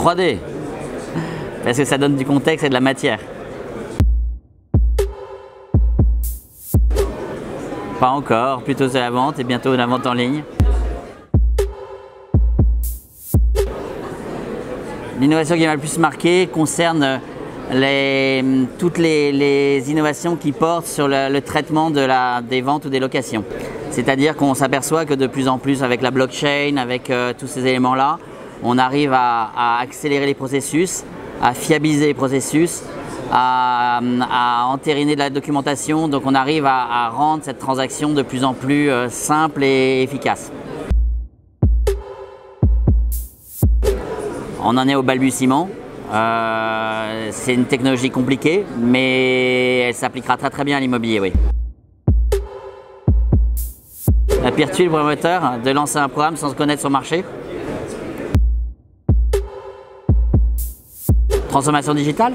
3D. Parce que ça donne du contexte et de la matière. Pas encore, plutôt c'est la vente et bientôt la vente en ligne. L'innovation qui m'a le plus marqué concerne toutes les, innovations qui portent sur le, traitement des ventes ou des locations. C'est-à-dire qu'on s'aperçoit que de plus en plus avec la blockchain, avec euh, tous ces éléments-là, on arrive à, accélérer les processus, à fiabiliser les processus, à, entériner de la documentation. Donc on arrive à, rendre cette transaction de plus en plus euh, simple et efficace. On en est au balbutiement. Euh, c'est une technologie compliquée, mais elle s'appliquera très très bien à l'immobilier, oui. La pire tuile pour un moteur, de lancer un programme sans connaître son marché. Transformation digitale?